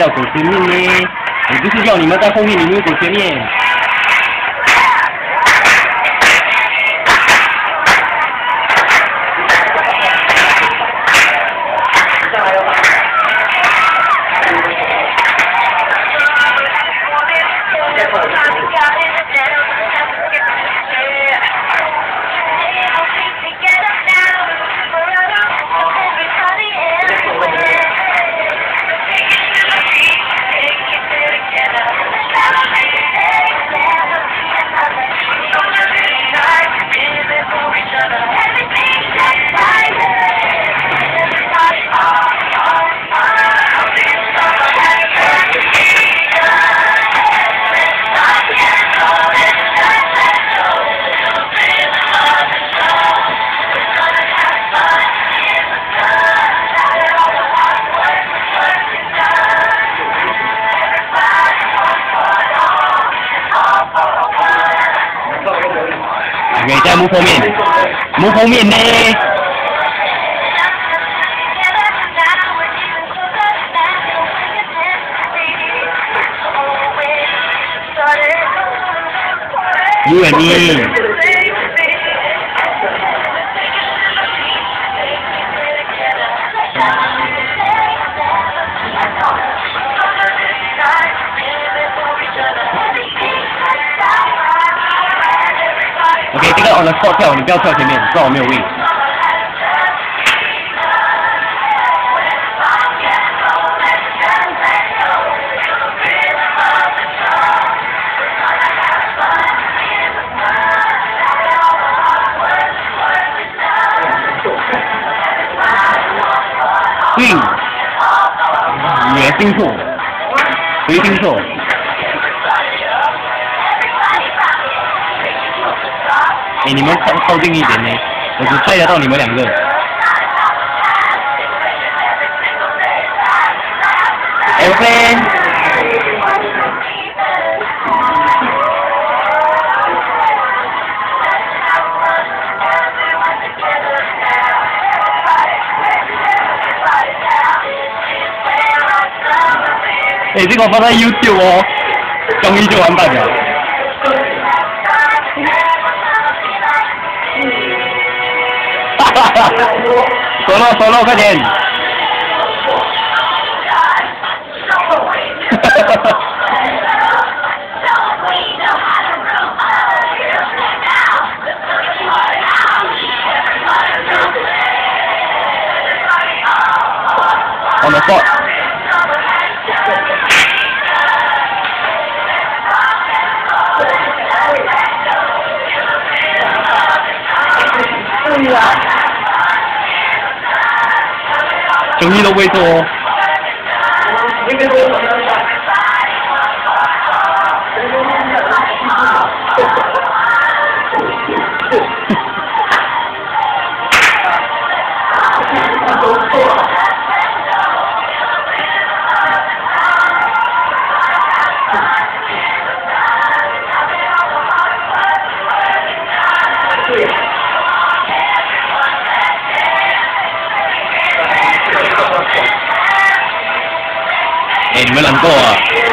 要走前面呢？我不是叫你们在后面，你们走前面。你在木后面，木后面呢？You and. 跳跳，你不要跳前面，正好没有位置。对，没听错，没听错。你们靠靠近一点呢，我只拍得到你们两个。L 飞。哎，这个放在 YouTube 哦，终于就完蛋了。走了走了，快点！我们过。对呀。生意都不会做哦。你们能够啊？